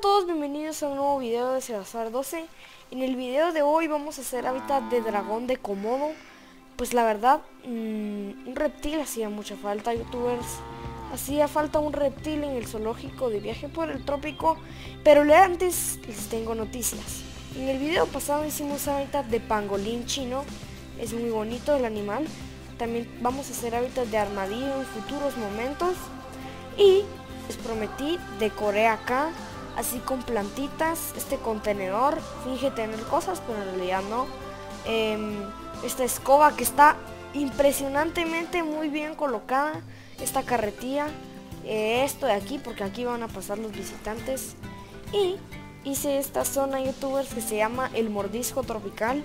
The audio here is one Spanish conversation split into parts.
a todos, bienvenidos a un nuevo video de Cesar 12 En el video de hoy vamos a hacer hábitat de dragón de Komodo. Pues la verdad, mmm, un reptil hacía mucha falta, youtubers. Hacía falta un reptil en el zoológico de viaje por el trópico Pero antes les tengo noticias. En el video pasado hicimos hábitat de pangolín chino. Es muy bonito el animal. También vamos a hacer hábitat de armadillo en futuros momentos. Y les prometí decoré acá así con plantitas. Este contenedor finge tener cosas, pero en realidad no. Em, esta escoba que está impresionantemente muy bien colocada. Esta carretilla. Eh, esto de aquí, porque aquí van a pasar los visitantes. Y hice esta zona youtubers que se llama El Mordisco Tropical.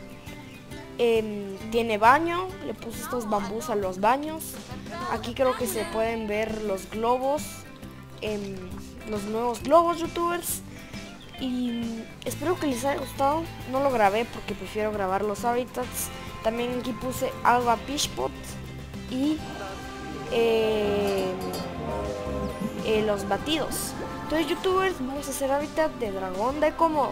Em, tiene baño, le puse estos bambús a los baños. Aquí creo que se pueden ver los globos. Em, los nuevos globos youtubers. Y espero que les haya gustado. No lo grabé porque prefiero grabar los hábitats. También aquí puse Alba Pishpot y eh, eh, los batidos. Entonces youtubers vamos a hacer hábitat de dragón de como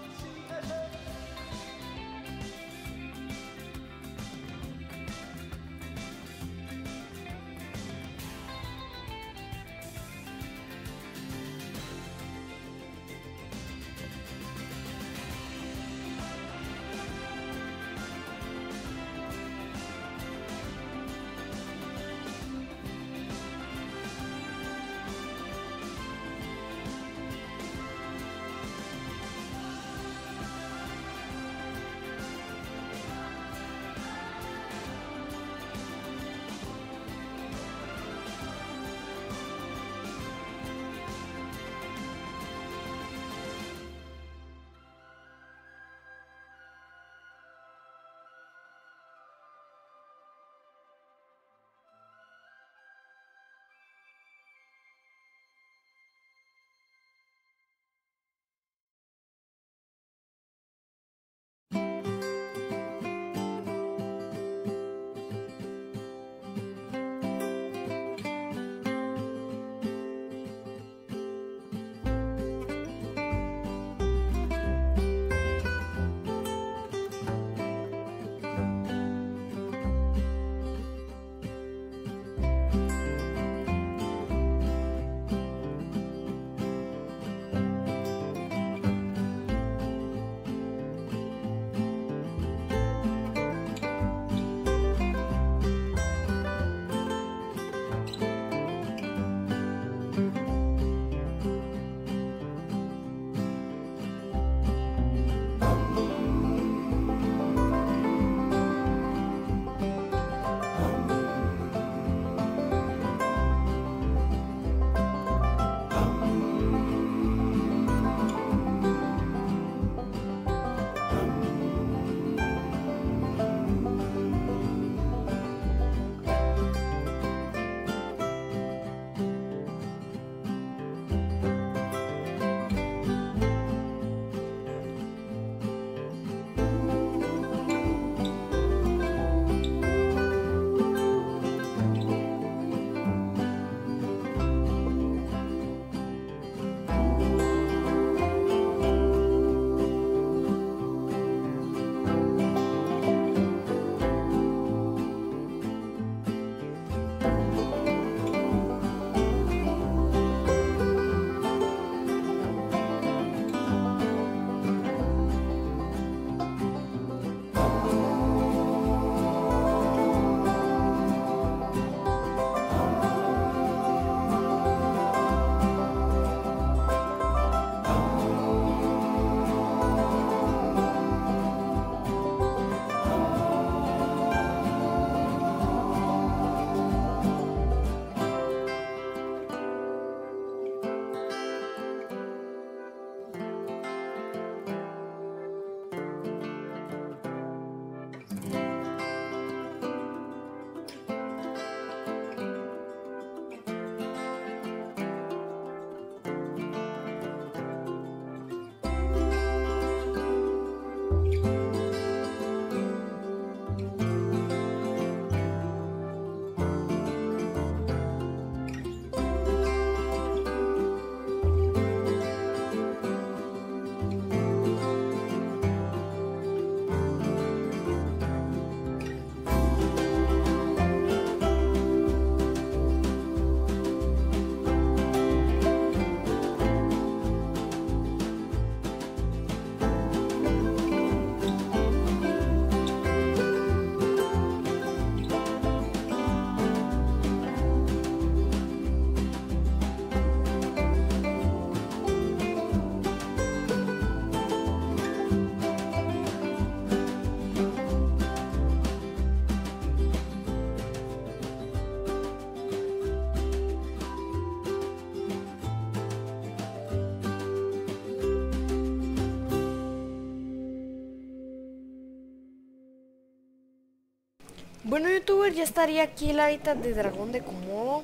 Bueno youtuber, ya estaría aquí el hábitat de dragón de Komodo.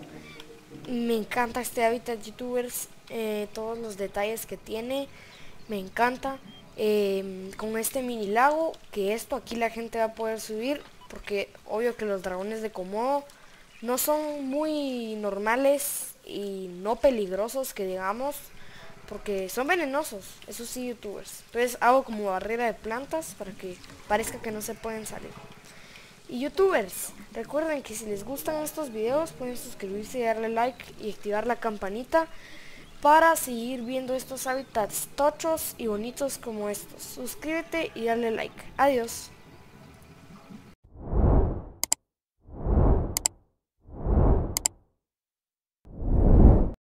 Me encanta este hábitat youtubers, eh, todos los detalles que tiene, me encanta. Em, con este mini lago, que esto aquí la gente va a poder subir, porque obvio que los dragones de Komodo no son muy normales y no peligrosos que digamos, porque son venenosos, eso sí youtubers. Entonces hago como barrera de plantas para que parezca que no se pueden salir. Y youtubers, recuerden que si les gustan estos videos pueden suscribirse y darle like y activar la campanita para seguir viendo estos hábitats tochos y bonitos como estos. Suscríbete y dale like. Adiós.